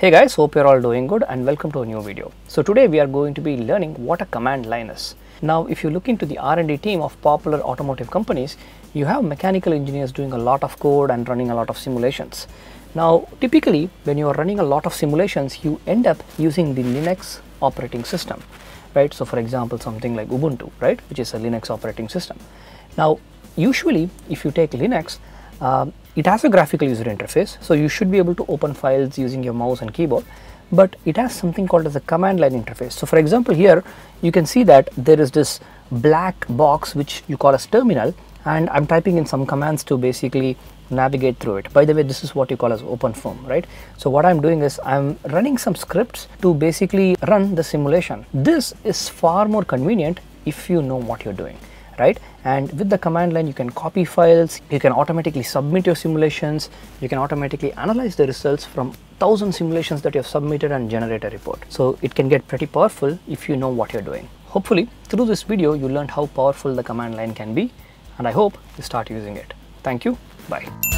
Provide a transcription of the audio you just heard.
Hey guys, hope you're all doing good and welcome to a new video. So today we are going to be learning what a command line is. Now if you look into the R&D team of popular automotive companies, you have mechanical engineers doing a lot of code and running a lot of simulations. Now typically when you are running a lot of simulations, you end up using the Linux operating system, right? So for example, something like Ubuntu, right? Which is a Linux operating system. Now usually if you take Linux, um, it has a graphical user interface, so you should be able to open files using your mouse and keyboard, but it has something called as a command line interface. So for example, here you can see that there is this black box which you call as terminal and I'm typing in some commands to basically navigate through it. By the way, this is what you call as OpenFOAM, right? So what I'm doing is I'm running some scripts to basically run the simulation. This is far more convenient if you know what you're doing right? And with the command line you can copy files you can automatically submit your simulations you can automatically analyze the results from thousand simulations that you have submitted and generate a report. So it can get pretty powerful if you know what you're doing. Hopefully through this video you learned how powerful the command line can be and i hope you start using it. Thank you. Bye